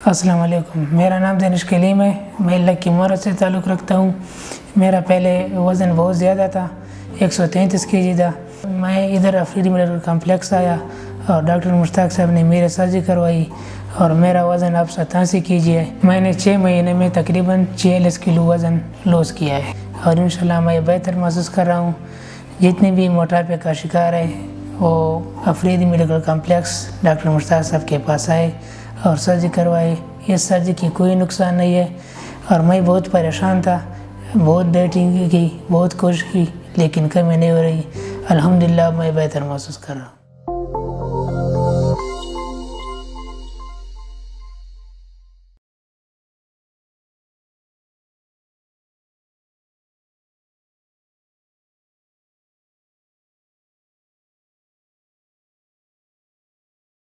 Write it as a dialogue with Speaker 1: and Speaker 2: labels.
Speaker 1: अस्सलाम वालेकुम मेरा नाम दनिश कलीम है। मैं लक्की मोरत से ताल्लुक़ रखता हूँ। मेरा पहले वज़न बहुत ज़्यादा था, एक सौ तैंतीस के जी था। मैं इधर अफरीदी मेडिकल कम्प्लेक्स आया और डॉक्टर मुश्ताक साहब ने मेरे सर्जरी करवाई और मेरा वज़न अब सतासी के जी है। मैंने छः महीने में तकरीबन छियालीस किलो वज़न लॉस किया है और इन मैं बेहतर महसूस कर रहा हूँ। जितने भी मोटापे का शिकार है, वो Afridi medical complex doctor Mushtaq साहब के पास आए। और सर्जरी करवाई इस सर्जरी की कोई नुकसान नहीं है। और मैं बहुत परेशान था, बहुत डेटिंग की, बहुत कोशिश की, लेकिन कमी नहीं हो रही। अल्हम्दुलिल्लाह, मैं बेहतर महसूस कर रहा हूँ।